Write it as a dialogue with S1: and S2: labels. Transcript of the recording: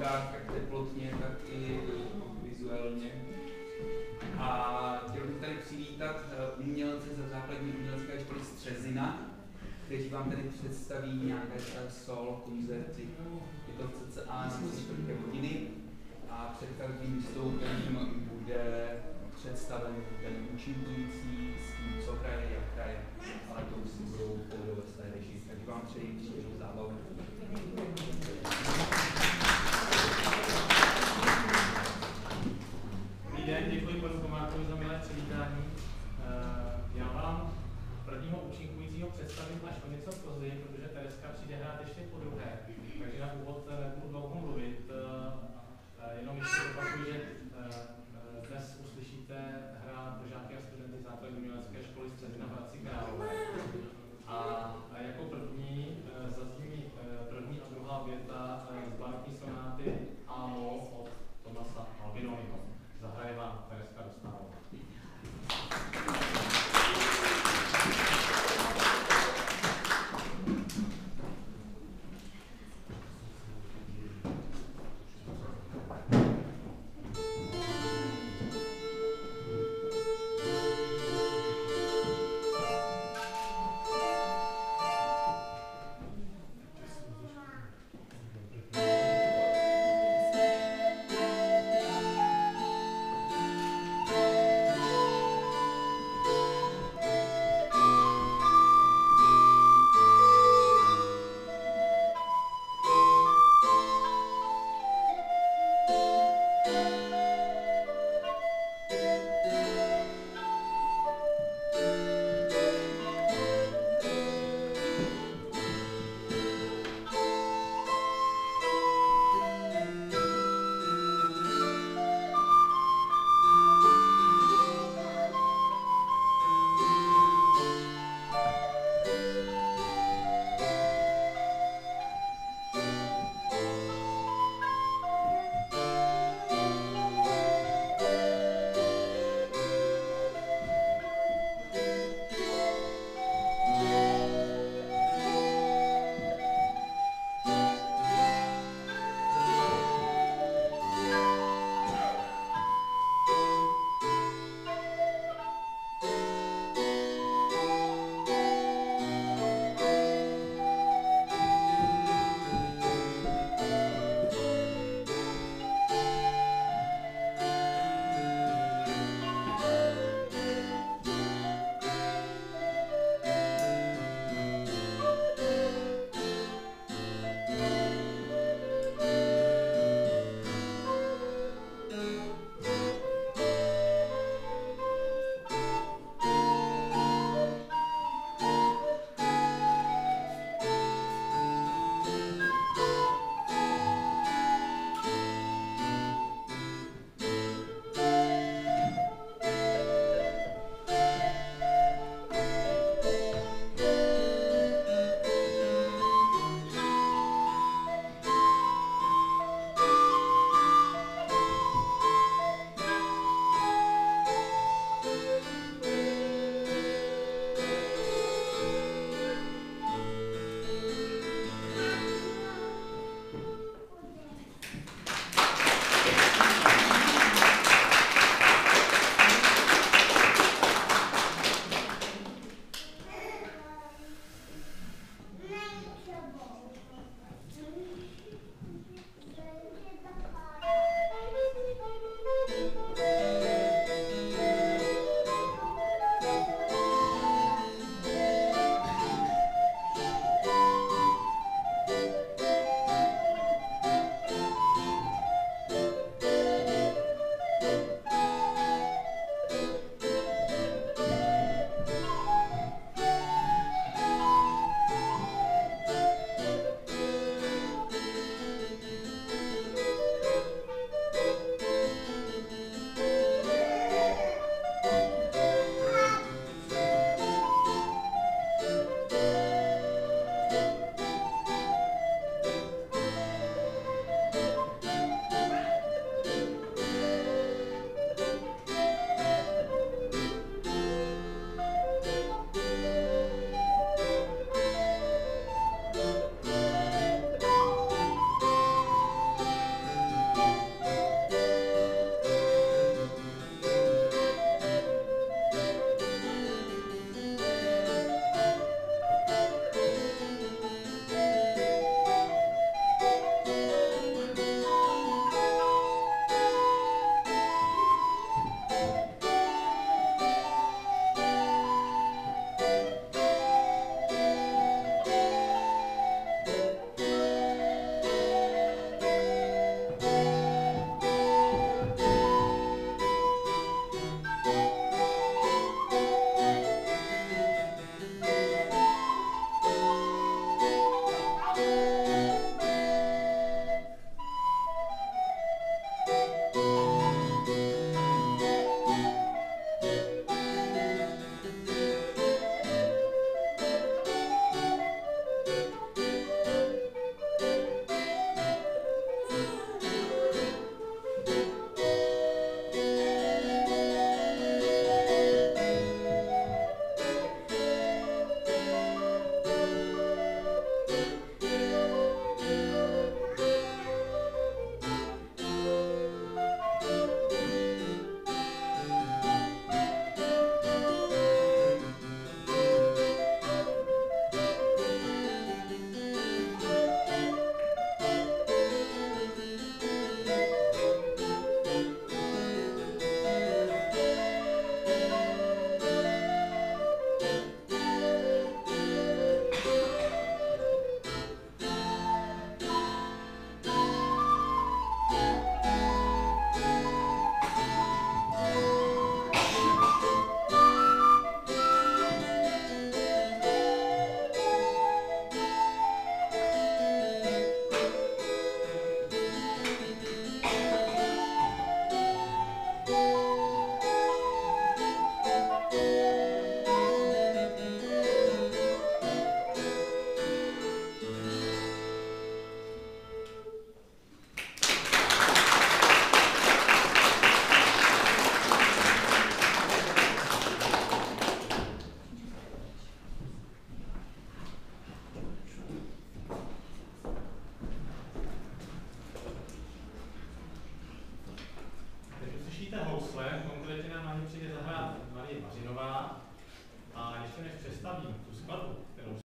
S1: podmínkách, jak teplotně, tak i vizuálně. A chtěl bych tady přivítat eh, umělce ze základní umělecké školy Střezina, kteří vám tady představí nějaké solo koncerty. Je to cca na 4 hodiny a před každým vystoupením bude představen ten účinkující s tím, co hraje, jak hraje, ale to už si budou pohodovat ve své režii. Takže vám přeji příjemnou zábavu. tantas coisas aí